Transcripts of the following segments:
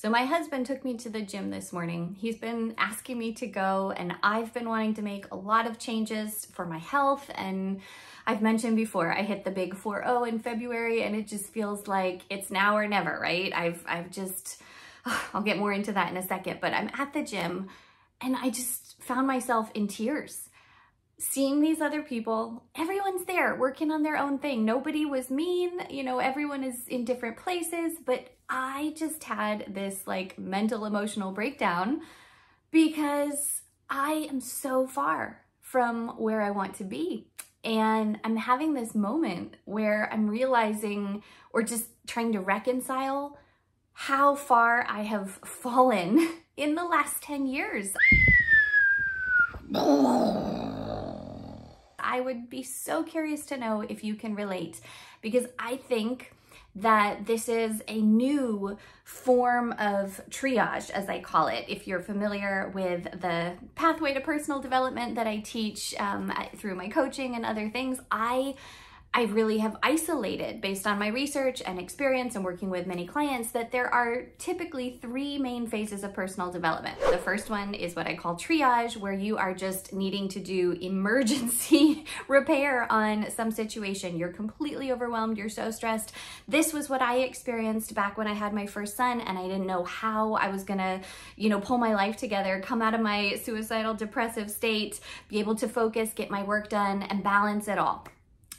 So my husband took me to the gym this morning. He's been asking me to go and I've been wanting to make a lot of changes for my health and I've mentioned before, I hit the big 4-0 in February and it just feels like it's now or never, right? I've, I've just, I'll get more into that in a second, but I'm at the gym and I just found myself in tears seeing these other people, everyone's there working on their own thing. Nobody was mean, you know, everyone is in different places, but I just had this like mental emotional breakdown because I am so far from where I want to be. And I'm having this moment where I'm realizing or just trying to reconcile how far I have fallen in the last 10 years. I would be so curious to know if you can relate because I think that this is a new form of triage, as I call it. If you're familiar with the pathway to personal development that I teach um, through my coaching and other things, I I really have isolated based on my research and experience and working with many clients that there are typically three main phases of personal development. The first one is what I call triage, where you are just needing to do emergency repair on some situation. You're completely overwhelmed, you're so stressed. This was what I experienced back when I had my first son and I didn't know how I was gonna, you know, pull my life together, come out of my suicidal depressive state, be able to focus, get my work done and balance it all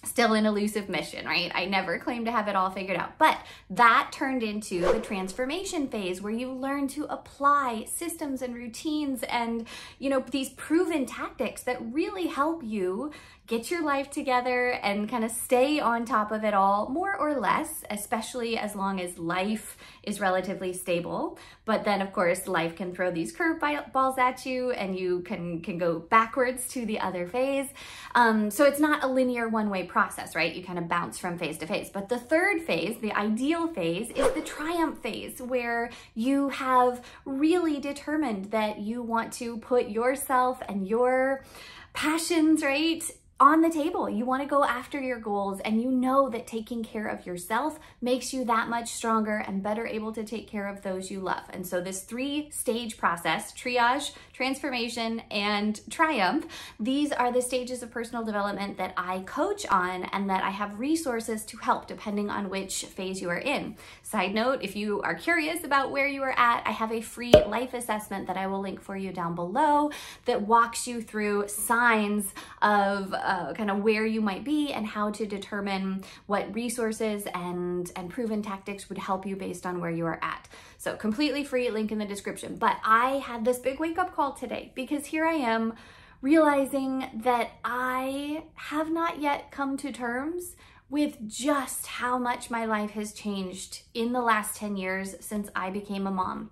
still an elusive mission, right? I never claimed to have it all figured out. But that turned into the transformation phase where you learn to apply systems and routines and, you know, these proven tactics that really help you get your life together and kind of stay on top of it all more or less, especially as long as life is relatively stable. But then of course, life can throw these curveballs at you and you can, can go backwards to the other phase. Um, so it's not a linear one-way process, right? You kind of bounce from phase to phase. But the third phase, the ideal phase, is the triumph phase where you have really determined that you want to put yourself and your passions, right, on the table. You want to go after your goals and you know that taking care of yourself makes you that much stronger and better able to take care of those you love. And so this three stage process, triage, transformation, and triumph, these are the stages of personal development that I coach on and that I have resources to help depending on which phase you are in. Side note, if you are curious about where you are at, I have a free life assessment that I will link for you down below that walks you through signs of uh, kind of where you might be and how to determine what resources and, and proven tactics would help you based on where you are at. So completely free, link in the description. But I had this big wake up call today because here I am realizing that I have not yet come to terms with just how much my life has changed in the last 10 years since I became a mom.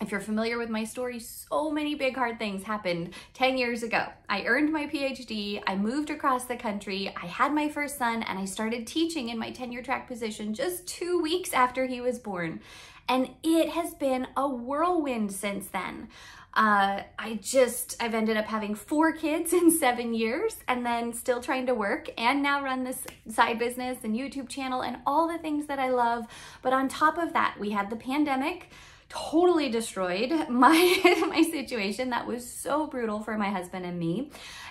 If you're familiar with my story, so many big hard things happened 10 years ago. I earned my PhD, I moved across the country, I had my first son, and I started teaching in my tenure track position just two weeks after he was born. And it has been a whirlwind since then. Uh, I just, I've ended up having four kids in seven years and then still trying to work and now run this side business and YouTube channel and all the things that I love. But on top of that, we had the pandemic, totally destroyed my my situation. That was so brutal for my husband and me.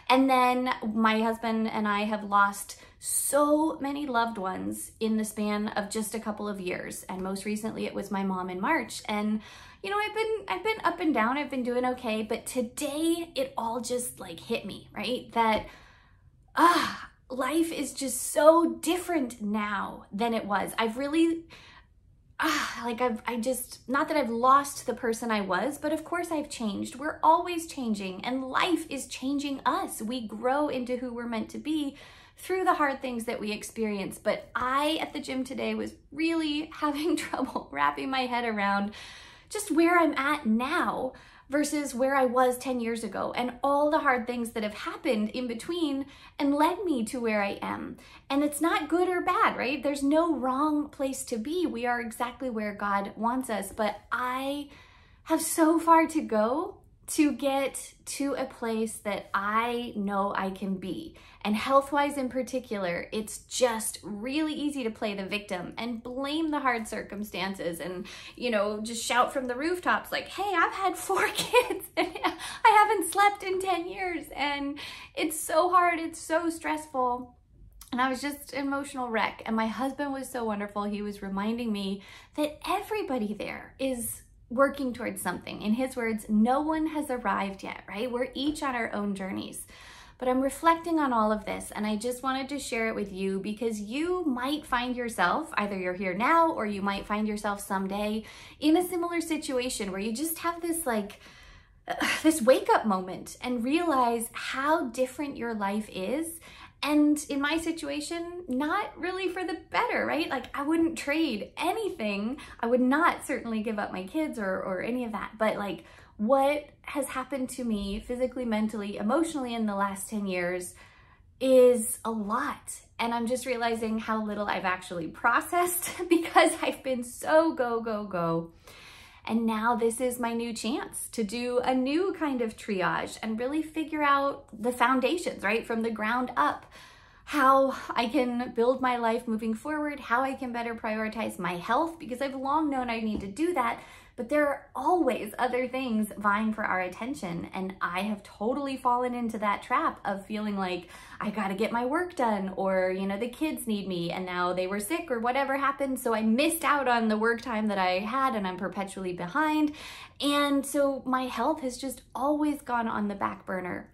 And then my husband and I have lost so many loved ones in the span of just a couple of years. And most recently it was my mom in March. And you know I've been I've been up and down. I've been doing okay. But today it all just like hit me right? That ah life is just so different now than it was. I've really ah, like I've, I just, not that I've lost the person I was, but of course I've changed. We're always changing and life is changing us. We grow into who we're meant to be through the hard things that we experience. But I, at the gym today, was really having trouble wrapping my head around just where I'm at now versus where I was 10 years ago and all the hard things that have happened in between and led me to where I am. And it's not good or bad, right? There's no wrong place to be. We are exactly where God wants us. But I have so far to go to get to a place that I know I can be. And health wise, in particular, it's just really easy to play the victim and blame the hard circumstances and, you know, just shout from the rooftops, like, hey, I've had four kids I haven't slept in 10 years. And it's so hard, it's so stressful. And I was just an emotional wreck. And my husband was so wonderful. He was reminding me that everybody there is working towards something. In his words, no one has arrived yet, right? We're each on our own journeys. But I'm reflecting on all of this and I just wanted to share it with you because you might find yourself, either you're here now or you might find yourself someday in a similar situation where you just have this like, this wake up moment and realize how different your life is and in my situation, not really for the better, right? Like I wouldn't trade anything. I would not certainly give up my kids or, or any of that. But like what has happened to me physically, mentally, emotionally in the last 10 years is a lot. And I'm just realizing how little I've actually processed because I've been so go, go, go. And now this is my new chance to do a new kind of triage and really figure out the foundations, right? From the ground up, how I can build my life moving forward, how I can better prioritize my health, because I've long known I need to do that but there are always other things vying for our attention. And I have totally fallen into that trap of feeling like I got to get my work done or, you know, the kids need me and now they were sick or whatever happened. So I missed out on the work time that I had and I'm perpetually behind. And so my health has just always gone on the back burner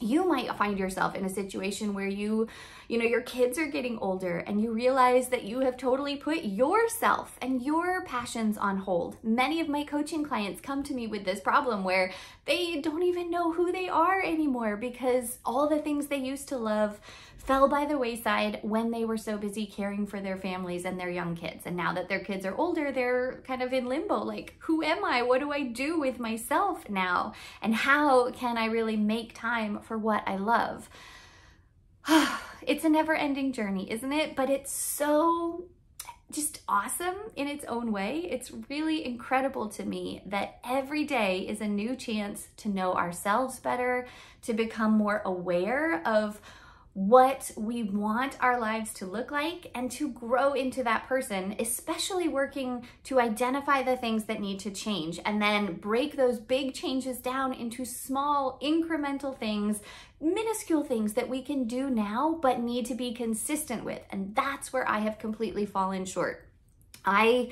you might find yourself in a situation where you, you know, your kids are getting older and you realize that you have totally put yourself and your passions on hold. Many of my coaching clients come to me with this problem where they don't even know who they are anymore because all the things they used to love fell by the wayside when they were so busy caring for their families and their young kids. And now that their kids are older, they're kind of in limbo like, who am I? What do I do with myself now? And how can I really make time for what I love? it's a never ending journey, isn't it? But it's so just awesome in its own way. It's really incredible to me that every day is a new chance to know ourselves better, to become more aware of what we want our lives to look like and to grow into that person, especially working to identify the things that need to change and then break those big changes down into small incremental things, minuscule things that we can do now but need to be consistent with. And that's where I have completely fallen short. I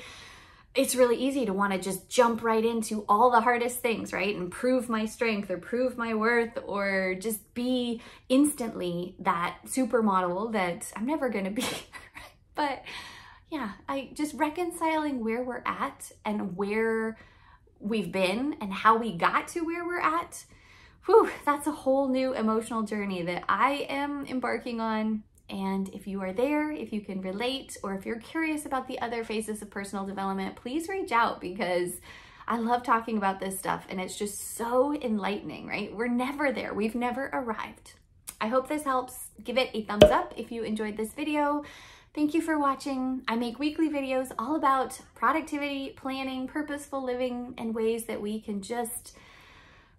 it's really easy to want to just jump right into all the hardest things, right? And prove my strength or prove my worth or just be instantly that supermodel that I'm never going to be. but yeah, I just reconciling where we're at and where we've been and how we got to where we're at. Whew, that's a whole new emotional journey that I am embarking on and if you are there, if you can relate, or if you're curious about the other phases of personal development, please reach out because I love talking about this stuff and it's just so enlightening, right? We're never there. We've never arrived. I hope this helps. Give it a thumbs up if you enjoyed this video. Thank you for watching. I make weekly videos all about productivity, planning, purposeful living, and ways that we can just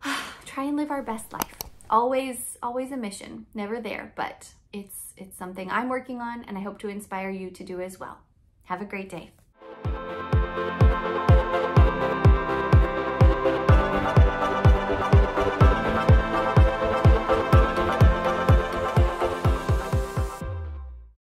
try and live our best life. Always, always a mission. Never there, but it's it's something I'm working on and I hope to inspire you to do as well. Have a great day.